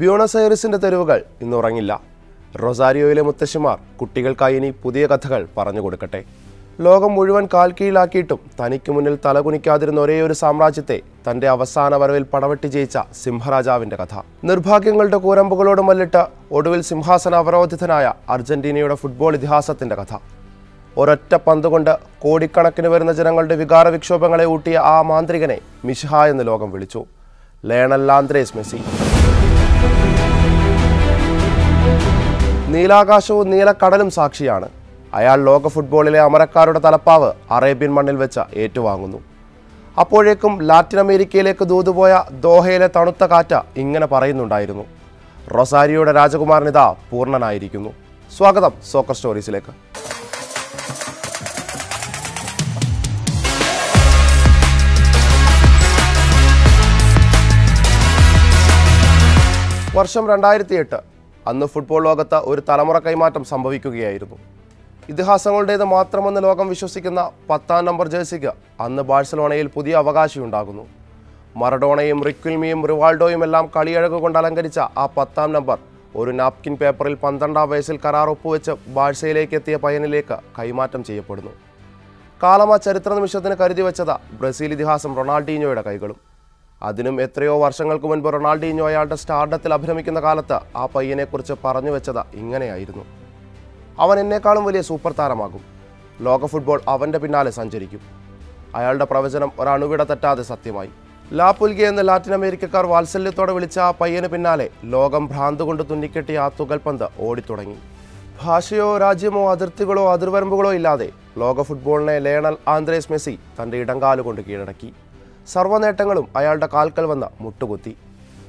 Buenos ഐറിസിന്റെ തെരുവുകൾ ഇന്ന് ഉറങ്ങില്ല. റൊസാരിയോയിലെ മുത്തശ്ശിമാർ കുട്ടികൾക്കായി ഇനി പുതിയ കഥകൾ പറഞ്ഞു കൊടുക്കട്ടെ. ലോകം മുഴുവൻ കാൽ കീഴിലാക്കിയിട്ടും തനിക്ക് മുന്നിൽ തലകുനിക്കാതിരുന്ന ഒരേയൊരു സാമ്രാജ്യത്തെ തന്റെ അവസാന വരവിൽ പടവെട്ടി ജയിച്ച സിംഹരാജാവിന്റെ കഥ. നിർഭാഗ്യങ്ങളുടെ കൂരമ്പുകളോട് മല്ലിട്ട് ഒടുവിൽ സിംഹാസന അവരോധിതനായ അർജന്റീനയുടെ ഫുട്ബോൾ ഇതിഹാസത്തിന്റെ കഥ. ഒരൊറ്റ പന്തുകൊണ്ട് കോടിക്കണക്കിന് വരുന്ന ജനങ്ങളുടെ വികാര വിക്ഷോഭങ്ങളെ ഊട്ടിയ ആ മാന്ത്രികനെ മിഷ്ഹ എന്ന് ലോകം വിളിച്ചു. Lionel Andres Messi. നീലാകാശവും നീലക്കടലും സാക്ഷിയാണ്. അയാൾ ലോക ഫുട്ബോളിലെ അമരക്കാരുടെ തലപ്പാവ് അറേബ്യൻ മണ്ണിൽ വെച്ച് ഏറ്റുവാങ്ങുന്നു. അപ്പോഴേക്കും ലാറ്റിൻ അമേരിക്കയിലേക്ക് ദൂതുപോയ ദോഹയിലെ തണുത്ത കാറ്റ ഇങ്ങനെ പറയുന്നുണ്ടായിരുന്നു. റൊസാരിയോയുടെ രാജകുമാരനിത പൂർണനായിരിക്കുന്നു. സ്വാഗതം സോക്കർ സ്റ്റോറീസിലേക്ക്. വർഷം രണ്ടായിരത്തി എട്ട് അന്ന് ഫുട്ബോൾ ലോകത്ത് ഒരു തലമുറ കൈമാറ്റം സംഭവിക്കുകയായിരുന്നു. ഇതിഹാസങ്ങളുടേത് മാത്രമെന്ന് ലോകം വിശ്വസിക്കുന്ന പത്താം നമ്പർ ജേഴ്സിക്ക് അന്ന് ബാഴ്സലോണയിൽ പുതിയ അവകാശിയുണ്ടാകുന്നു. മറഡോണയും റിക്വിൽമിയും റിവാൾഡോയും എല്ലാം കളിയഴക് കൊണ്ട് അലങ്കരിച്ച ആ പത്താം നമ്പർ ഒരു നാപ്കിൻ പേപ്പറിൽ പന്ത്രണ്ടാം വയസ്സിൽ കരാർ ഒപ്പുവെച്ച് ബാഴ്സയിലേക്ക് എത്തിയ പയ്യനിലേക്ക് കൈമാറ്റം ചെയ്യപ്പെടുന്നു. കാലമാ ചരിത്ര നിമിഷത്തിന് കരുതി വെച്ചത് ബ്രസീൽ ഇതിഹാസം റൊണാൾഡീനോയുടെ കൈകളും. അതിനും എത്രയോ വർഷങ്ങൾക്ക് മുൻപ് റൊണാൾഡീഞ്ഞോ അയാളുടെ സ്റ്റാർഡത്തിൽ അഭിരമിക്കുന്ന കാലത്ത് ആ പയ്യനെക്കുറിച്ച് പറഞ്ഞു വെച്ചത് ഇങ്ങനെയായിരുന്നു. അവൻ എന്നെക്കാളും വലിയ സൂപ്പർ താരമാകും. ലോക ഫുട്ബോൾ അവന്റെ പിന്നാലെ സഞ്ചരിക്കും. അയാളുടെ പ്രവചനം ഒരണുവിട തെറ്റാതെ സത്യമായി. ലാപുൽഗെ എന്ന ലാറ്റിൻ അമേരിക്കക്കാർ വാത്സല്യത്തോടെ വിളിച്ച ആ പയ്യന് പിന്നാലെ ലോകം ഭ്രാന്ത് കൊണ്ട് തുന്നിക്കെട്ടിയ ആ തുകൽപന്ത് ഓടിത്തുടങ്ങി. ഭാഷയോ രാജ്യമോ അതിർത്തികളോ അതിർവരമ്പുകളോ ഇല്ലാതെ ലോക ഫുട്ബോളിനെ ലേണൽ ആന്ദ്രേസ് മെസ്സി തന്റെ ഇടങ്കാലുകൊണ്ട് കീഴടക്കി. സർവ നേട്ടങ്ങളും അയാളുടെ കാൽക്കൽ വന്ന മുട്ടുകുത്തി.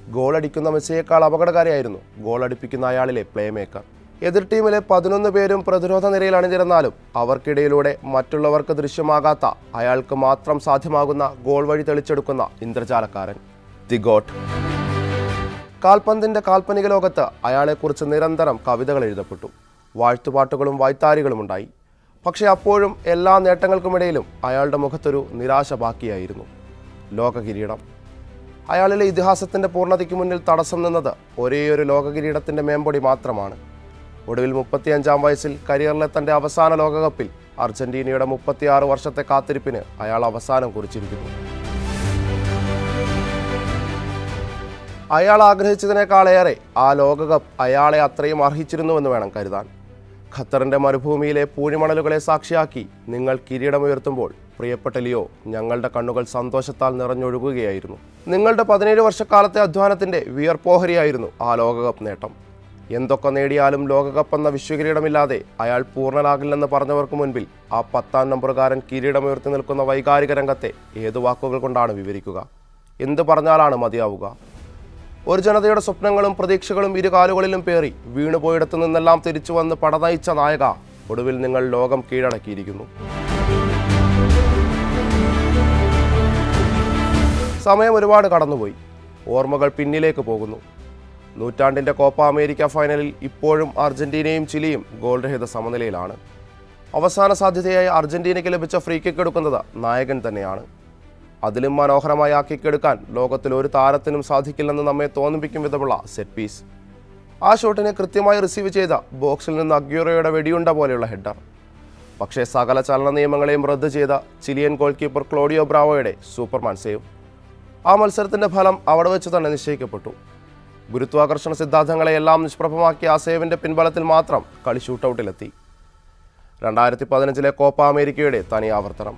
ഗോളടിക്കുന്ന മെസ്സിയേക്കാൾ അപകടകാരിയായിരുന്നു. ഗോളടിപ്പിക്കുന്ന അയാളിലെ പ്ലേ മേക്കർ എതിർ ടീമിലെ പതിനൊന്ന് പേരും പ്രതിരോധ നിരയിൽ അണിനിരന്നാലും അവർക്കിടയിലൂടെ മറ്റുള്ളവർക്ക് ദൃശ്യമാകാത്ത അയാൾക്ക് മാത്രം സാധ്യമാകുന്ന ഗോൾ വഴി തെളിച്ചെടുക്കുന്ന ഇന്ദ്രജാലക്കാരൻ. The got. കാൽപന്തിന്റെ കാൽപ്പനിക ലോകത്ത് അയാളെക്കുറിച്ച് നിരന്തരം കവിതകൾ എഴുതപ്പെട്ടു. വാഴ്ത്തുപാട്ടുകളും വായ്ത്താരികളും ഉണ്ടായി. പക്ഷേ അപ്പോഴും എല്ലാ നേട്ടങ്ങൾക്കുമിടയിലും അയാളുടെ മുഖത്തൊരു നിരാശ ബാക്കിയായിരുന്നു. ലോക കിരീടം അയാളിലെ ഇതിഹാസത്തിന്റെ പൂർണതയ്ക്ക് മുന്നിൽ തടസ്സം നിന്നത് ഒരേയൊരു ലോക കിരീടത്തിന്റെ മേമ്പൊടി മാത്രമാണ്. ഒടുവിൽ മുപ്പത്തിയഞ്ചാം വയസ്സിൽ കരിയറിലെ തന്റെ അവസാന ലോകകപ്പിൽ അർജന്റീനയുടെ മുപ്പത്തിയാറ് വർഷത്തെ കാത്തിരിപ്പിന് അയാൾ അവസാനം കുറിച്ചിരിക്കുന്നു. അയാൾ ആഗ്രഹിച്ചതിനേക്കാളേറെ ആ ലോകകപ്പ് അയാളെ അത്രയും അർഹിച്ചിരുന്നുവെന്ന് വേണം കരുതാൻ. ഖത്തറിന്റെ മരുഭൂമിയിലെ പൂഴിമണലുകളെ സാക്ഷിയാക്കി നിങ്ങൾ കിരീടമുയർത്തുമ്പോൾ പ്രിയപ്പെട്ട ലിയോ ഞങ്ങളുടെ കണ്ണുകൾ സന്തോഷത്താൽ നിറഞ്ഞൊഴുകുകയായിരുന്നു. നിങ്ങളുടെ പതിനേഴ് വർഷക്കാലത്തെ അധ്വാനത്തിന്റെ വിയർപ്പോഹരിയായിരുന്നു ആ ലോകകപ്പ് നേട്ടം. എന്തൊക്കെ നേടിയാലും ലോകകപ്പ് എന്ന വിശ്വകിരീടമില്ലാതെ അയാൾ പൂർണനാകില്ലെന്ന് പറഞ്ഞവർക്ക് മുൻപിൽ ആ പത്താം നമ്പറുകാരൻ കിരീടമുയർത്തി നിൽക്കുന്ന വൈകാരിക രംഗത്തെ ഏത് വാക്കുകൾ കൊണ്ടാണ് വിവരിക്കുക? എന്ത് പറഞ്ഞാലാണ് മതിയാവുക? ഒരു ജനതയുടെ സ്വപ്നങ്ങളും പ്രതീക്ഷകളും ഇരു കാലുകളിലും പേറി വീണുപോയിടത്തു നിന്നെല്ലാം തിരിച്ചു വന്ന് പടനയിച്ച നായക ഒടുവിൽ നിങ്ങൾ ലോകം കീഴടക്കിയിരിക്കുന്നു. സമയം ഒരുപാട് കടന്നുപോയി. ഓർമ്മകൾ പിന്നിലേക്ക് പോകുന്നു. നൂറ്റാണ്ടിന്റെ കോപ്പ അമേരിക്ക ഫൈനലിൽ ഇപ്പോഴും അർജന്റീനയും ചിലിയും ഗോൾ രഹിത സമനിലയിലാണ്. അവസാന സാധ്യതയായി അർജന്റീനയ്ക്ക് ലഭിച്ച ഫ്രീ കിക്ക് എടുക്കുന്നത് നായകൻ തന്നെയാണ്. അതിലും മനോഹരമായി ആ കിക്ക് എടുക്കാൻ ലോകത്തിൽ ഒരു താരത്തിനും സാധിക്കില്ലെന്ന് നമ്മെ തോന്നിപ്പിക്കും വിധമുള്ള സെറ്റ് പീസ് ആ ഷോട്ടിനെ കൃത്യമായി റിസീവ് ചെയ്ത ബോക്സിൽ നിന്ന് അഗ്യൂറോയുടെ വെടിയുണ്ട പോലെയുള്ള ഹെഡർ പക്ഷേ സകല ചലന നിയമങ്ങളെയും റദ്ദ് ചെയ്ത ചിലിയൻ ഗോൾ കീപ്പർ ക്ലോഡിയോ ബ്രാവോയുടെ സൂപ്പർമാൻ സേവ് ആ മത്സരത്തിന്റെ ഫലം അവിടെ വെച്ച് തന്നെ നിശ്ചയിക്കപ്പെട്ടു. ഗുരുത്വാകർഷണ സിദ്ധാന്തങ്ങളെയെല്ലാം നിഷ്പ്രഭമാക്കിയ ആ സേവിന്റെ പിൻബലത്തിൽ മാത്രം കളി ഷൂട്ടൗട്ടിലെത്തി. രണ്ടായിരത്തി പതിനഞ്ചിലെ കോപ്പ അമേരിക്കയുടെ തനി ആവർത്തനം.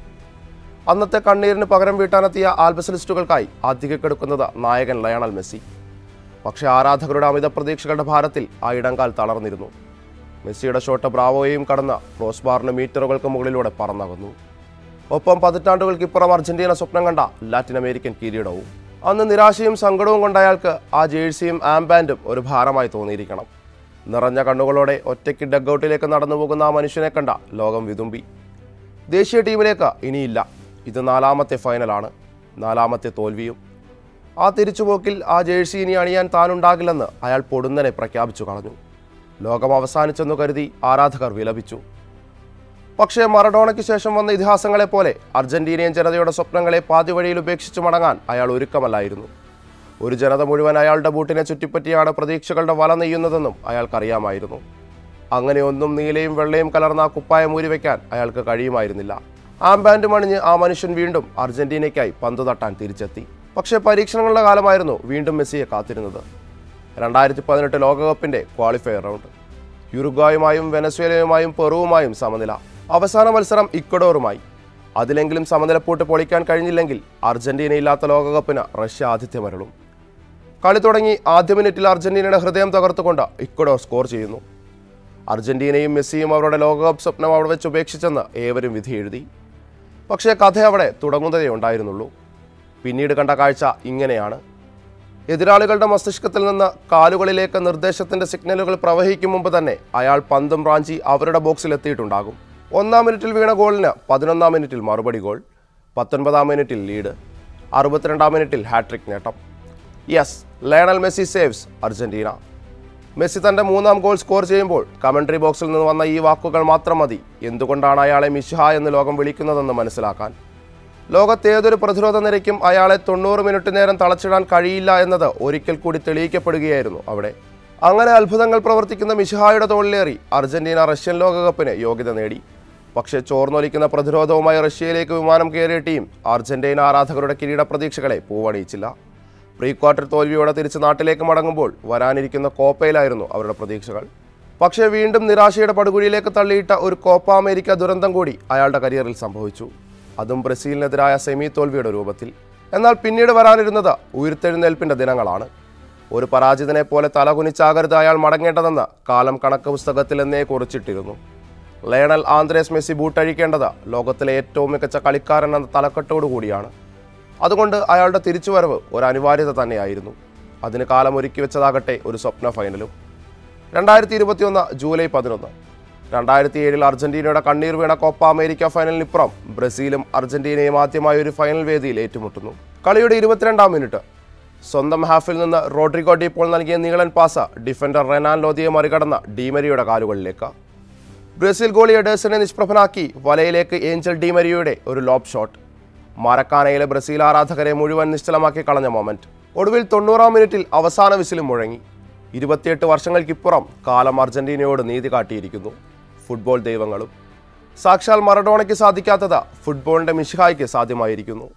അന്നത്തെ കണ്ണീരിന് പകരം വീട്ടാനെത്തിയ ആൽബസലിസ്റ്റുകൾക്കായി ആധികക്കെടുക്കുന്നത് നായകൻ ലയണൽ മെസ്സി. പക്ഷേ ആരാധകരുടെ അമിത പ്രതീക്ഷകളുടെ ഭാരത്തിൽ ആ ഇടങ്കാൽ തളർന്നിരുന്നു. മെസ്സിയുടെ ഷോട്ട് ബ്രാവോയെയും കടന്ന് ക്രോസ് ബാറിന് മീറ്ററുകൾക്ക് മുകളിലൂടെ പറന്നകന്നു. ഒപ്പം പതിറ്റാണ്ടുകൾക്കിപ്പുറം അർജന്റീന സ്വപ്നം കണ്ട ലാറ്റിൻ അമേരിക്കൻ കിരീടവും. അന്ന് നിരാശയും സങ്കടവും കൊണ്ട അയാൾക്ക് ആ ജേഴ്സിയും ആംബാൻഡും ഒരു ഭാരമായി തോന്നിയിരിക്കണം. നിറഞ്ഞ കണ്ണുകളോടെ ഒറ്റയ്ക്ക് ഡഗ്ഔട്ടിലേക്ക് നടന്നു പോകുന്ന ആ മനുഷ്യനെ കണ്ട ലോകം വിതുമ്പി. ദേശീയ ടീമിലേക്ക് ഇനിയില്ല. ഇത് നാലാമത്തെ ഫൈനലാണ്. നാലാമത്തെ തോൽവിയും. ആ തിരിച്ചുപോക്കിൽ ആ ജേഴ്സി ഇനി അണിയാൻ താനുണ്ടാകില്ലെന്ന് അയാൾ പൊടുന്നനെ പ്രഖ്യാപിച്ചു കളഞ്ഞു. ലോകം അവസാനിച്ചെന്നു കരുതി ആരാധകർ വിലപിച്ചു. പക്ഷേ മറഡോണയ്ക്ക് ശേഷം വന്ന ഇതിഹാസങ്ങളെ പോലെ അർജന്റീനിയൻ ജനതയുടെ സ്വപ്നങ്ങളെ പാതിവഴിയിൽ ഉപേക്ഷിച്ചു മടങ്ങാൻ അയാൾ ഒരുക്കമല്ലായിരുന്നു. ഒരു ജനത മുഴുവൻ അയാളുടെ ബൂട്ടിനെ ചുറ്റിപ്പറ്റിയാണ് പ്രതീക്ഷകളുടെ വല നെയ്യുന്നതെന്നും അയാൾക്കറിയാമായിരുന്നു. അങ്ങനെ ഒന്നും നീലയും വെള്ളയും കലർന്ന ആ കുപ്പായം ഊരിവെക്കാൻ അയാൾക്ക് കഴിയുമായിരുന്നില്ല. ആംബാൻഡ് മണിഞ്ഞ് ആ മനുഷ്യൻ വീണ്ടും അർജന്റീനയ്ക്കായി പന്ത് തട്ടാൻ തിരിച്ചെത്തി. പക്ഷേ പരീക്ഷണങ്ങളുടെ കാലമായിരുന്നു വീണ്ടും മെസ്സിയെ കാത്തിരുന്നത്. രണ്ടായിരത്തി പതിനെട്ട് ലോകകപ്പിന്റെ ക്വാളിഫയർ റൗണ്ട്. യുറുഗായുമായും വെനസ്വേലയുമായും പെറുവുമായും സമനില. അവസാന മത്സരം ഇക്വഡോറുമായി. അതിലെങ്കിലും സമനിലപ്പൂട്ട് പൊളിക്കാൻ കഴിഞ്ഞില്ലെങ്കിൽ അർജന്റീനയില്ലാത്ത ലോകകപ്പിന് റഷ്യ ആതിഥ്യമരളും കളി തുടങ്ങി ആദ്യ മിനിറ്റിൽ അർജന്റീനയുടെ ഹൃദയം തകർത്തുകൊണ്ട് ഇക്വഡോർ സ്കോർ ചെയ്യുന്നു. അർജന്റീനയും മെസ്സിയും അവരുടെ ലോകകപ്പ് സ്വപ്നം അവിടെ വെച്ച് ഉപേക്ഷിച്ചെന്ന് ഏവരും വിധി എഴുതി. പക്ഷേ കഥ അവിടെ തുടങ്ങുന്നതേ ഉണ്ടായിരുന്നുള്ളൂ. പിന്നീട് കണ്ട കാഴ്ച ഇങ്ങനെയാണ്. എതിരാളികളുടെ മസ്തിഷ്കത്തിൽ നിന്ന് കാലുകളിലേക്ക് നിർദ്ദേശത്തിന്റെ സിഗ്നലുകൾ പ്രവഹിക്കും മുമ്പ് തന്നെ അയാൾ പന്തും റാഞ്ചി അവരുടെ ബോക്സിൽ എത്തിയിട്ടുണ്ടാകും. ഒന്നാം മിനിറ്റിൽ വീണ ഗോളിന് പതിനൊന്നാം മിനിറ്റിൽ മറുപടി ഗോൾ പത്തൊൻപതാം മിനിറ്റിൽ ലീഡ് അറുപത്തിരണ്ടാം മിനിറ്റിൽ ഹാട്രിക് നേട്ടം. Yes Lionel Messi saves Argentina. Messi തന്റെ മൂന്നാം ഗോൾ സ്കോർ ചെയ്യുമ്പോൾ കമൻട്രി ബോക്സിൽ നിന്ന് വന്ന ഈ വാക്കുകൾ മാത്രം മതി. എന്തുകൊണ്ടാണ് അയാളെ മിഷഹ എന്ന് ലോകം വിളിക്കുന്നതെന്ന് മനസ്സിലാക്കാൻ? ലോകത്തേതൊരു പ്രതിരോധ നിരയ്ക്കും അയാളെ തൊണ്ണൂറ് മിനിറ്റ് നേരം തളച്ചിടാൻ കഴിയില്ല എന്നത് ഒരിക്കൽ കൂടി തെളിയിക്കപ്പെടുകയായിരുന്നു അവിടെ. അങ്ങനെ അത്ഭുതങ്ങൾ പ്രവർത്തിക്കുന്ന മിഷഹായുടെ തോളിലേറി അർജന്റീന റഷ്യൻ ലോകകപ്പിന് യോഗ്യത നേടി. പക്ഷേ ചോർന്നൊലിക്കുന്ന പ്രതിരോധവുമായി റഷ്യയിലേക്ക് വിമാനം കയറിയ ടീം അർജന്റീന ആരാധകരുടെ കിരീട പ്രതീക്ഷകളെ പൂവണിയിച്ചില്ല. പ്രീ ക്വാർട്ടർ തോൽവിയോടെ തിരിച്ച് നാട്ടിലേക്ക് മടങ്ങുമ്പോൾ വരാനിരിക്കുന്ന കോപ്പയിലായിരുന്നു അവരുടെ പ്രതീക്ഷകൾ. പക്ഷേ വീണ്ടും നിരാശയുടെ പടുകുഴിയിലേക്ക് തള്ളിയിട്ട ഒരു കോപ്പ അമേരിക്ക ദുരന്തം കൂടി അയാളുടെ കരിയറിൽ സംഭവിച്ചു. അതും ബ്രസീലിനെതിരായ സെമി തോൽവിയുടെ രൂപത്തിൽ. എന്നാൽ പിന്നീട് വരാനിരുന്നത് ഉയർത്തെഴുന്നേൽപ്പിന്റെ ദിനങ്ങളാണ്. ഒരു പരാജിതനെ പോലെ തലകുനിച്ചാകരുത് അയാൾ മടങ്ങേണ്ടതെന്ന് കാലം കണക്ക് പുസ്തകത്തിൽ എന്നേ കുറിച്ചിട്ടിരുന്നു. ലയണൽ ആന്ദ്രേസ് മെസ്സി ബൂട്ടഴിക്കേണ്ടത് ലോകത്തിലെ ഏറ്റവും മികച്ച കളിക്കാരൻ എന്ന തലക്കെട്ടോടുകൂടിയാണ് അതുകൊണ്ട് അയാളുടെ തിരിച്ചുവരവ് ഒരു അനിവാര്യത തന്നെയായിരുന്നു. അതിന് കാലം ഒരുക്കി വെച്ചതാകട്ടെ ഒരു സ്വപ്ന ഫൈനലും. രണ്ടായിരത്തി ഇരുപത്തിയൊന്ന് ജൂലൈ പതിനൊന്ന്. രണ്ടായിരത്തി ഏഴിൽ അർജന്റീനയുടെ കണ്ണീർ വീണ കോപ്പ അമേരിക്ക ഫൈനലിനിപ്പുറം ബ്രസീലും അർജന്റീനയും ആദ്യമായി ഒരു ഫൈനൽ വേദിയിൽ ഏറ്റുമുട്ടുന്നു. കളിയുടെ ഇരുപത്തിരണ്ടാം മിനിറ്റ്. സ്വന്തം ഹാഫിൽ നിന്ന് റോഡ്രിഗോ ഡീപ്പോൾ നൽകിയ നീളൻ പാസ ഡിഫൻഡർ റെനാൻ ലോദിയെ മറികടന്ന ഡീമരിയുടെ കാലുകളിലേക്ക്. ബ്രസീൽ ഗോളി എഡേഴ്സനെ നിഷ്പ്രഭനാക്കി. വലയിലേക്ക് ഏഞ്ചൽ ഡിമരിയുടെ ഒരു ലോബ് ഷോട്ട്. മരക്കാനയിലെ ബ്രസീൽ ആരാധകരെ മുഴുവൻ നിശ്ചലമാക്കി കളഞ്ഞ മൊമെന്റ്. ഒടുവിൽ തൊണ്ണൂറാം മിനിറ്റിൽ അവസാന വിസിലും മുഴങ്ങി. ഇരുപത്തിയെട്ട് വർഷങ്ങൾക്കിപ്പുറം കാലം അർജന്റീനയോട് നീതി കാട്ടിയിരിക്കുന്നു. ഫുട്ബോൾ ദൈവങ്ങളും. സാക്ഷാൽ മറഡോണയ്ക്ക് സാധിക്കാത്തത് ഫുട്ബോളിന്റെ മിഷിഹായ്ക്ക് സാധ്യമായിരിക്കുന്നു.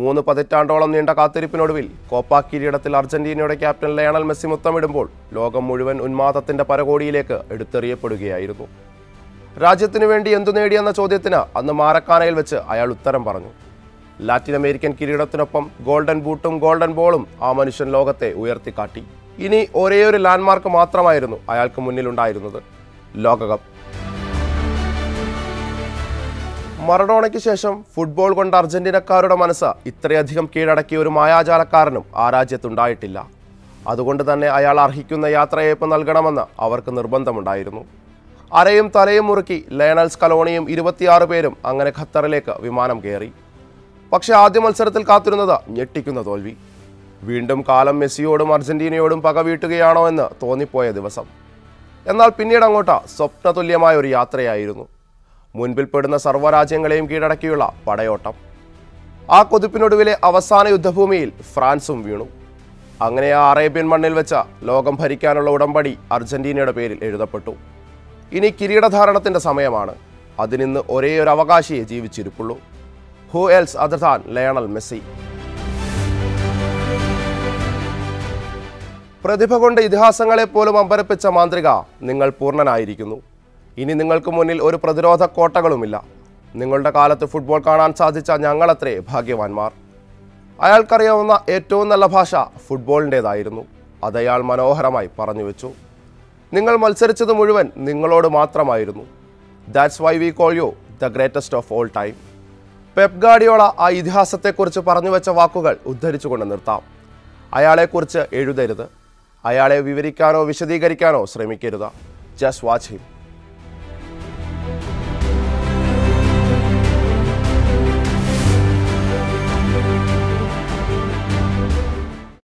മൂന്ന് പതിറ്റാണ്ടോളം നീണ്ട കാത്തിരിപ്പിനൊടുവിൽ കോപ്പ കിരീടത്തിൽ അർജന്റീനയുടെ ക്യാപ്റ്റൻ ലയണൽ മെസ്സി മുത്തമിടുമ്പോൾ ലോകം മുഴുവൻ ഉന്മാദത്തിന്റെ പരകോടിയിലേക്ക് എടുത്തെറിയപ്പെടുകയായിരുന്നു. രാജ്യത്തിനു വേണ്ടി എന്തു നേടിയെന്ന ചോദ്യത്തിന് അന്ന് മാരക്കാനയിൽ വെച്ച് അയാൾ ഉത്തരം പറഞ്ഞു. ലാറ്റിൻ അമേരിക്കൻ കിരീടത്തിനൊപ്പം ഗോൾഡൻ ബൂട്ടും ഗോൾഡൻ ബോളും ആ മനുഷ്യൻ ലോകത്തെ ഉയർത്തിക്കാട്ടി. ഇനി ഒരേയൊരു ഒരു ലാൻഡ്മാർക്ക് മാത്രമായിരുന്നു അയാൾക്ക് മുന്നിലുണ്ടായിരുന്നത്. ലോകകപ്പ്. മറഡോണയ്ക്ക് ശേഷം ഫുട്ബോൾ കൊണ്ട് അർജന്റീനക്കാരുടെ മനസ്സ് ഇത്രയധികം കീഴടക്കിയ ഒരു മായാജാലക്കാരനും ആ രാജ്യത്തുണ്ടായിട്ടില്ല. അതുകൊണ്ട് തന്നെ അയാൾ അർഹിക്കുന്ന യാത്രയയപ്പ് നൽകണമെന്ന് അവർക്ക് നിർബന്ധമുണ്ടായിരുന്നു. അരയും തലയും മുറുക്കി ലയണൽ സ്കലോണിയും ഇരുപത്തിയാറ് പേരും അങ്ങനെ ഖത്തറിലേക്ക് വിമാനം കയറി. പക്ഷേ ആദ്യ മത്സരത്തിൽ കാത്തിരുന്നത് ഞെട്ടിക്കുന്ന തോൽവി. വീണ്ടും കാലം മെസ്സിയോടും അർജന്റീനയോടും പക വീട്ടുകയാണോ എന്ന് തോന്നിപ്പോയ ദിവസം. എന്നാൽ പിന്നീട് അങ്ങോട്ട് സ്വപ്നതുല്യമായ ഒരു യാത്രയായിരുന്നു. മുൻപിൽ പെടുന്ന സർവരാജ്യങ്ങളെയും കീഴടക്കിയുള്ള പടയോട്ടം. ആ കൊതിപ്പിനൊടുവിലെ അവസാന യുദ്ധഭൂമിയിൽ ഫ്രാൻസും വീണു. അങ്ങനെ ആ അറേബ്യൻ മണ്ണിൽ വെച്ച ലോകം ഭരിക്കാനുള്ള ഉടമ്പടി അർജന്റീനയുടെ പേരിൽ എഴുതപ്പെട്ടു. ഇനി കിരീടധാരണത്തിന്റെ സമയമാണ്. അതിനിന്ന് ഒരേ ഒരു അവകാശിയെ ജീവിച്ചിരിപ്പുള്ളൂ. Who else other than Lionel Messi പ്രതിഭ കൊണ്ട് ഇതിഹാസങ്ങളെ പോലും അമ്പരപ്പിച്ച മാന്ത്രിക നിങ്ങൾ പൂർണനായിരിക്കുന്നു. ഇനി നിങ്ങൾക്ക് മുന്നിൽ ഒരു പ്രതിരോധ കോട്ടകളുമില്ല. നിങ്ങളുടെ കാലത്ത് ഫുട്ബോൾ കാണാൻ സാധിച്ച ഞങ്ങളത്രേ ഭാഗ്യവാന്മാർ. അയാൾക്കറിയാവുന്ന ഏറ്റവും നല്ല ഭാഷ ഫുട്ബോളിന്റേതായിരുന്നു അതയാൾ മനോഹരമായി പറഞ്ഞു വെച്ചു. നിങ്ങൾ മത്സരിച്ചത് മുഴുവൻ നിങ്ങളോട് മാത്രമായിരുന്നു. That's why we call you the greatest of all time Pep Guardiola ആ ഇതിഹാസത്തെക്കുറിച്ച് പറഞ്ഞു വെച്ച വാക്കുകൾ ഉദ്ധരിച്ചുകൊണ്ട് നിർത്താം. അയാളെക്കുറിച്ച് എഴുതരുത്. അയാളെ വിവരിക്കാനോ വിശദീകരിക്കാനോ ശ്രമിക്കരുത്. Just watch him